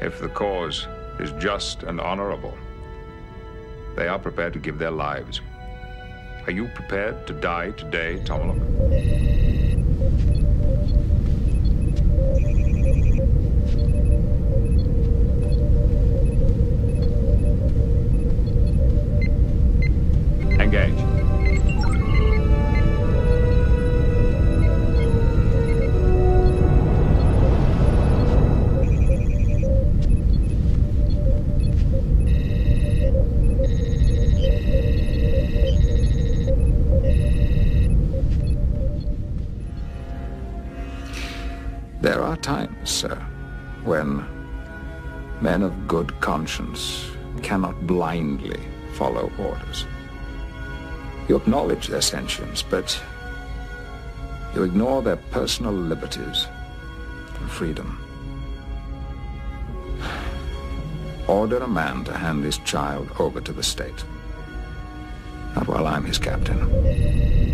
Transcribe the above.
if the cause is just and honorable, they are prepared to give their lives. Are you prepared to die today, Tomalak? Engage. There are times, sir, when men of good conscience cannot blindly follow orders. You acknowledge their sentience, but you ignore their personal liberties and freedom. Order a man to hand his child over to the state. Not while I'm his captain.